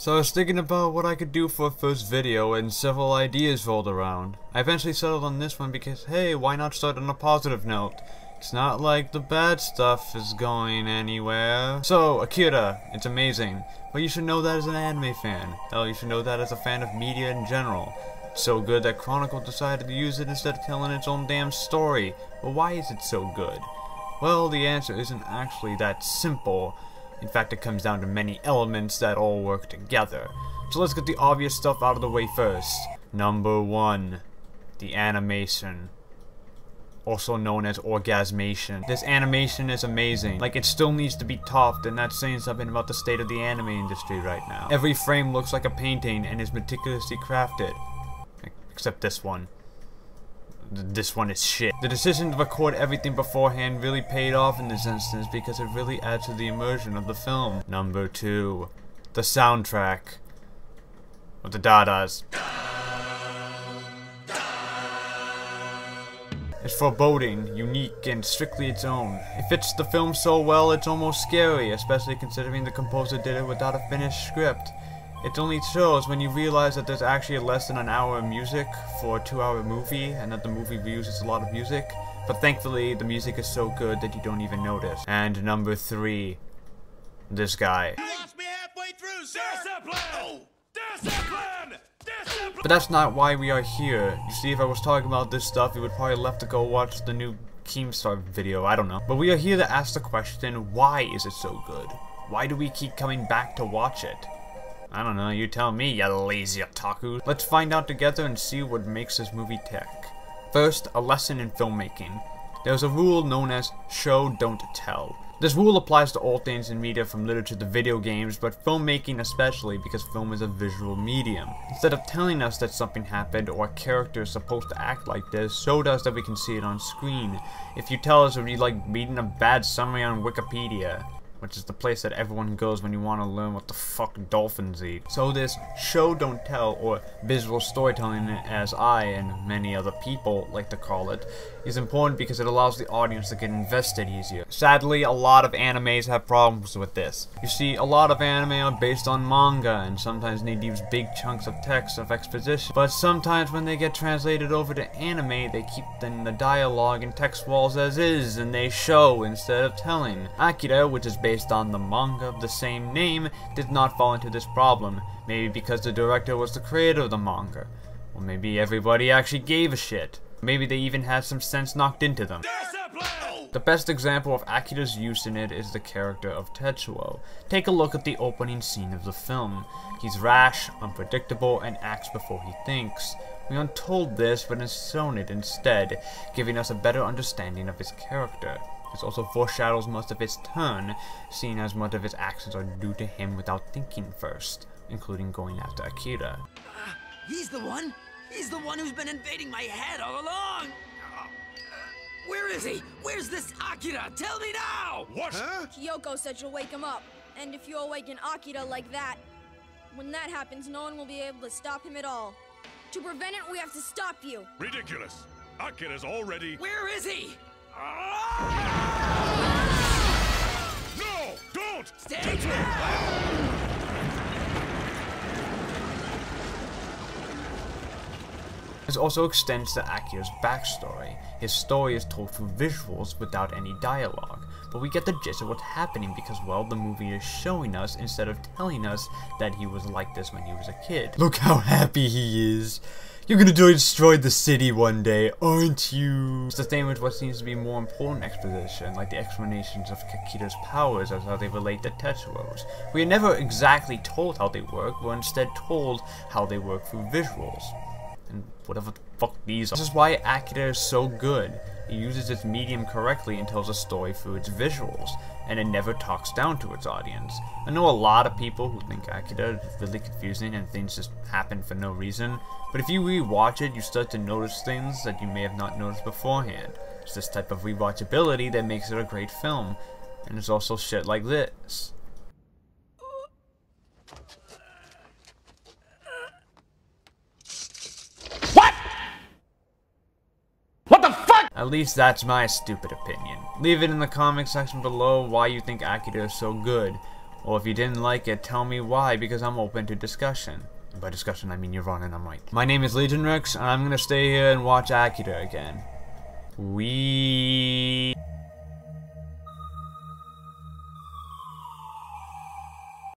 So I was thinking about what I could do for a first video and several ideas rolled around. I eventually settled on this one because hey, why not start on a positive note? It's not like the bad stuff is going anywhere. So, Akira, it's amazing. But you should know that as an anime fan. Hell, you should know that as a fan of media in general. It's so good that Chronicle decided to use it instead of telling its own damn story. But why is it so good? Well, the answer isn't actually that simple. In fact, it comes down to many elements that all work together. So let's get the obvious stuff out of the way first. Number one, the animation. Also known as orgasmation. This animation is amazing. Like, it still needs to be topped, and that's saying something about the state of the anime industry right now. Every frame looks like a painting and is meticulously crafted. Except this one this one is shit. The decision to record everything beforehand really paid off in this instance because it really adds to the immersion of the film. Number two, the soundtrack. With the dadas. It's foreboding, unique, and strictly its own. It fits the film so well it's almost scary, especially considering the composer did it without a finished script. It only shows when you realize that there's actually less than an hour of music for a two hour movie and that the movie uses a lot of music. But thankfully, the music is so good that you don't even notice. And number three, this guy. Through, but that's not why we are here. You see, if I was talking about this stuff, you would probably left to go watch the new Keemstar video, I don't know. But we are here to ask the question, why is it so good? Why do we keep coming back to watch it? I don't know, you tell me, you lazy otaku. Let's find out together and see what makes this movie tick. First, a lesson in filmmaking. There's a rule known as show don't tell. This rule applies to all things in media from literature to video games, but filmmaking especially because film is a visual medium. Instead of telling us that something happened or a character is supposed to act like this, show us that we can see it on screen. If you tell us it would be like reading a bad summary on Wikipedia which is the place that everyone goes when you want to learn what the fuck dolphins eat. So this show don't tell, or visual storytelling as I and many other people like to call it, is important because it allows the audience to get invested easier. Sadly, a lot of animes have problems with this. You see, a lot of anime are based on manga, and sometimes need to use big chunks of text of exposition, but sometimes when they get translated over to anime, they keep the dialogue and text walls as is, and they show instead of telling. Akira, which is based on the manga of the same name, did not fall into this problem, maybe because the director was the creator of the manga. Or maybe everybody actually gave a shit. Maybe they even had some sense knocked into them. The best example of Akira's use in it is the character of Tetsuo. Take a look at the opening scene of the film. He's rash, unpredictable, and acts before he thinks. We aren't told this, but is shown it instead, giving us a better understanding of his character. This also foreshadows much of his turn, seeing as much of his actions are due to him without thinking first, including going after Akira. Uh, he's the one? He's the one who's been invading my head all along! Where is he? Where's this Akira? Tell me now! What? Huh? Kiyoko said you'll wake him up. And if you awaken Akira like that, when that happens, no one will be able to stop him at all. To prevent it, we have to stop you. Ridiculous. Akira's already... Where is he? No! Don't! Stay back! This also extends to Akira's backstory. His story is told through visuals without any dialogue, but we get the gist of what's happening because, well, the movie is showing us instead of telling us that he was like this when he was a kid. Look how happy he is! You're gonna do destroy the city one day, aren't you? It's the same with what seems to be more important exposition, like the explanations of Akira's powers as how they relate to Tetsuo's. We are never exactly told how they work, we're instead told how they work through visuals and whatever the fuck these are. This is why Akira is so good. It uses its medium correctly and tells a story through its visuals, and it never talks down to its audience. I know a lot of people who think Akira is really confusing and things just happen for no reason, but if you rewatch it, you start to notice things that you may have not noticed beforehand. It's this type of rewatchability that makes it a great film, and it's also shit like this. At least that's my stupid opinion. Leave it in the comment section below why you think Akira is so good. Well, if you didn't like it, tell me why, because I'm open to discussion. And by discussion, I mean you're wrong and I'm right. My name is LegionWrex, and I'm gonna stay here and watch Akira again. We.